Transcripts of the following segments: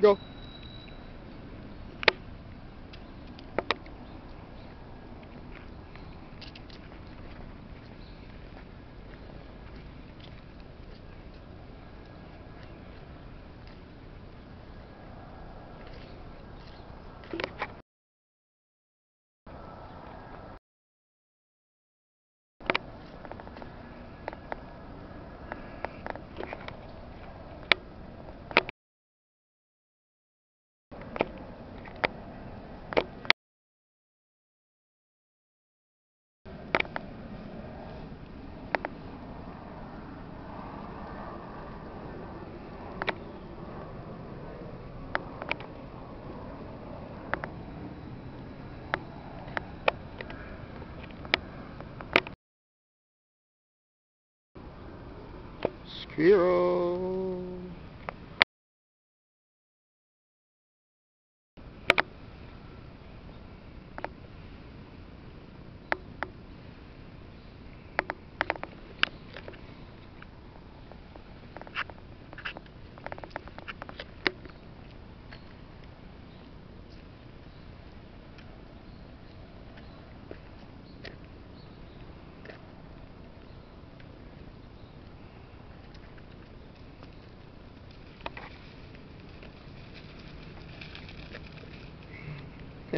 Go. Squirrel.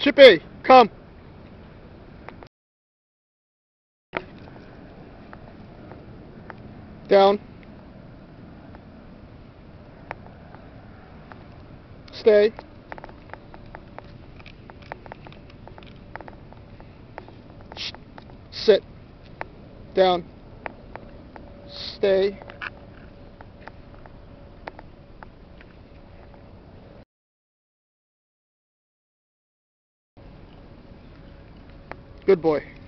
Chippy, come. Down. Stay. Sit. Down. Stay. Good boy.